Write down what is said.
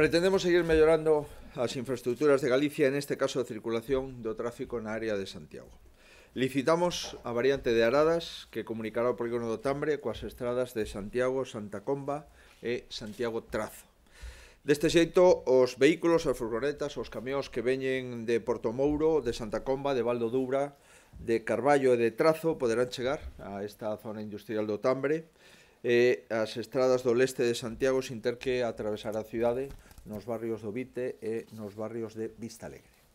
Pretendemos seguir mellorando as infraestructuras de Galicia, en este caso a circulación do tráfico na área de Santiago. Licitamos a variante de Aradas que comunicará o polígono do Tambre coas estradas de Santiago, Santa Comba e Santiago Trazo. Deste xeito, os vehículos, as furgonetas, os camións que veñen de Porto Mouro, de Santa Comba, de Valdo Dubra, de Carballo e de Trazo poderán chegar a esta zona industrial do Tambre e as estradas do leste de Santiago sin ter que atravesar a cidade nos barrios do Vite e nos barrios de Vista Alegre.